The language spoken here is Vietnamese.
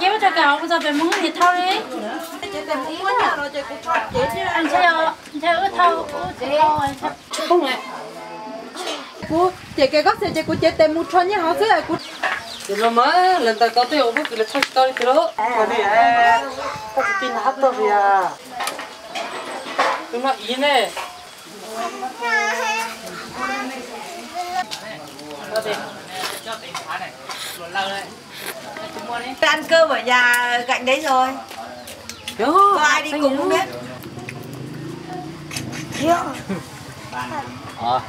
chế bây giờ cả bây giờ phải muốn thì thâu đấy anh theo theo ướt thâu không ạ cô chị cái góc xe chị cô chị tìm mua cho nhá họ sẽ là cô rồi mà lần ta có thể ôm cái lịch sử đó đi rồi cái gì à cái tin hát đó vậy à nhưng mà ý này cho tiền hóa này luôn lâu đấy Tôi ăn cơm ở nhà cạnh đấy rồi. Có ai đi cùng không biết? Thiếu. Ờ.